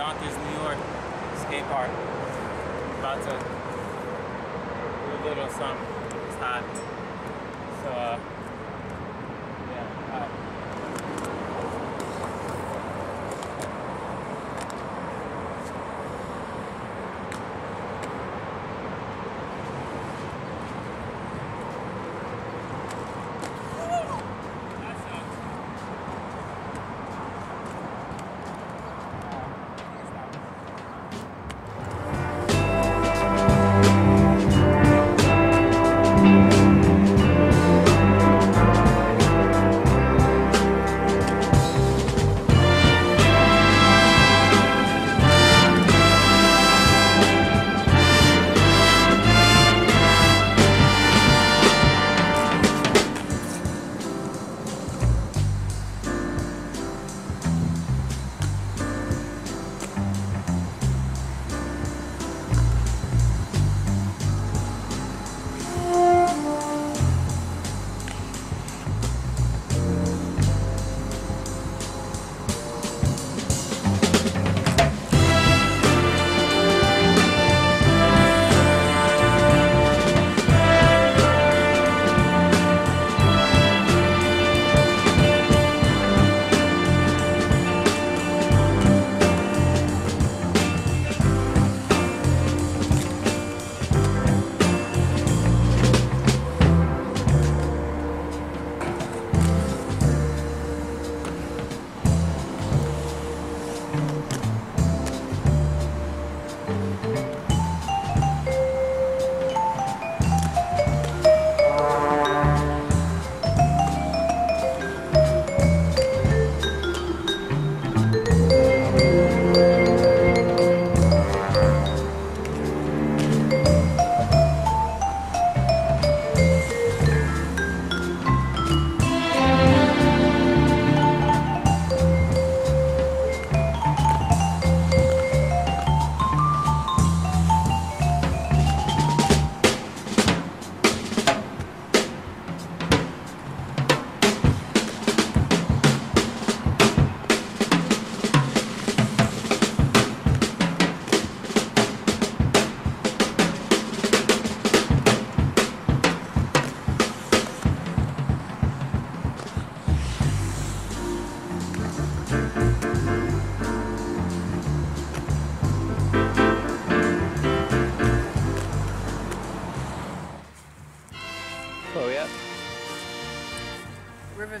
Yonkers, New York skate park. About to do a little something. It's hot. So, uh,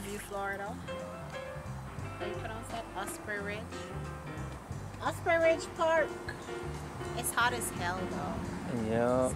Riverview, Florida. How you pronounce that? Osprey Ridge. Osprey Ridge Park. It's hot as hell though. Yeah.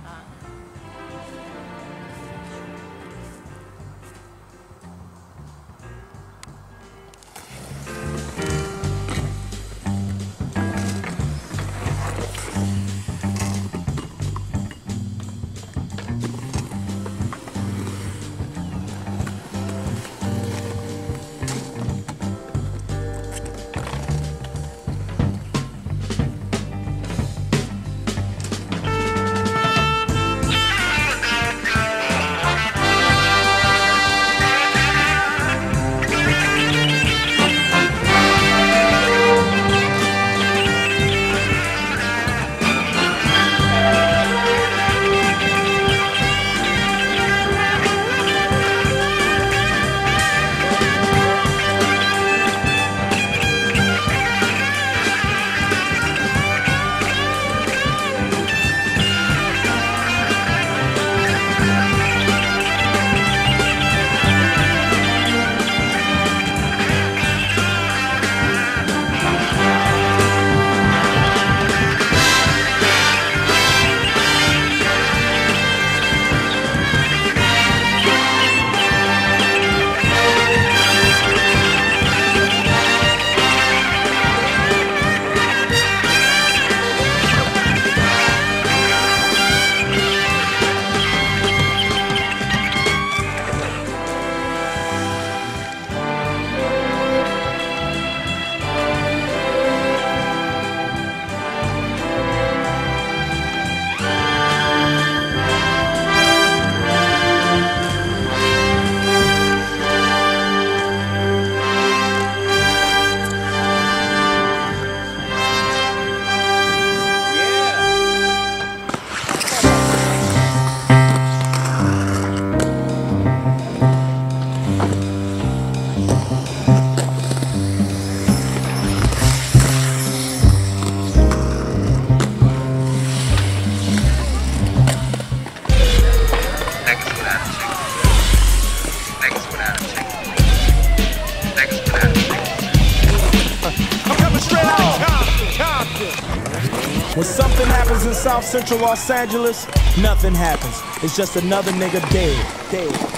When something happens in South Central Los Angeles, nothing happens. It's just another nigga dead. Dead.